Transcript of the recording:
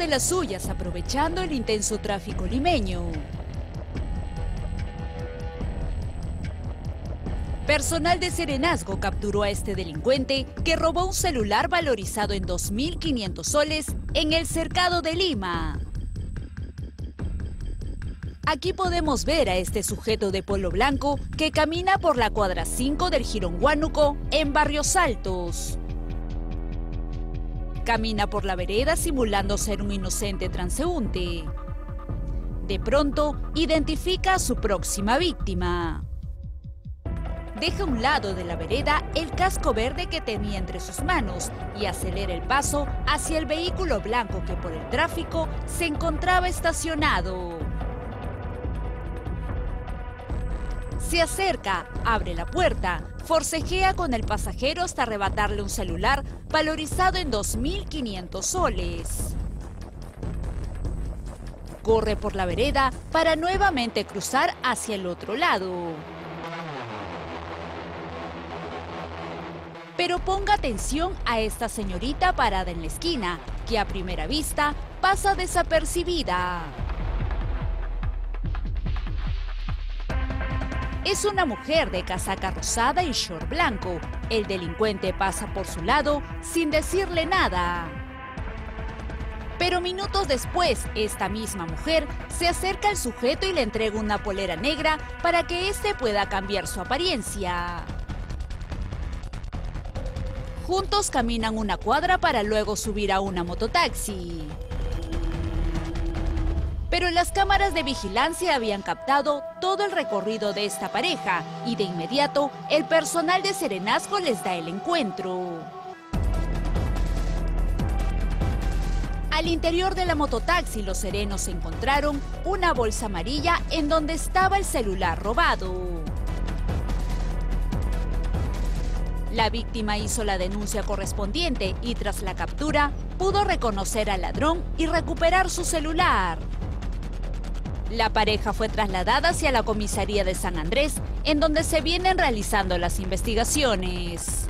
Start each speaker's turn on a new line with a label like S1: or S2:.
S1: de las suyas aprovechando el intenso tráfico limeño. Personal de Serenazgo capturó a este delincuente que robó un celular valorizado en 2.500 soles en el cercado de Lima. Aquí podemos ver a este sujeto de polo blanco que camina por la cuadra 5 del Girón Huánuco en Barrios Altos. Camina por la vereda simulando ser un inocente transeúnte. De pronto, identifica a su próxima víctima. Deja a un lado de la vereda el casco verde que tenía entre sus manos y acelera el paso hacia el vehículo blanco que por el tráfico se encontraba estacionado. Se acerca, abre la puerta, forcejea con el pasajero hasta arrebatarle un celular valorizado en 2.500 soles. Corre por la vereda para nuevamente cruzar hacia el otro lado. Pero ponga atención a esta señorita parada en la esquina, que a primera vista pasa desapercibida. Es una mujer de casaca rosada y short blanco. El delincuente pasa por su lado sin decirle nada. Pero minutos después, esta misma mujer se acerca al sujeto y le entrega una polera negra para que éste pueda cambiar su apariencia. Juntos caminan una cuadra para luego subir a una mototaxi. Pero las cámaras de vigilancia habían captado todo el recorrido de esta pareja y de inmediato el personal de Serenazgo les da el encuentro. Al interior de la mototaxi los serenos encontraron una bolsa amarilla en donde estaba el celular robado. La víctima hizo la denuncia correspondiente y tras la captura pudo reconocer al ladrón y recuperar su celular. La pareja fue trasladada hacia la comisaría de San Andrés, en donde se vienen realizando las investigaciones.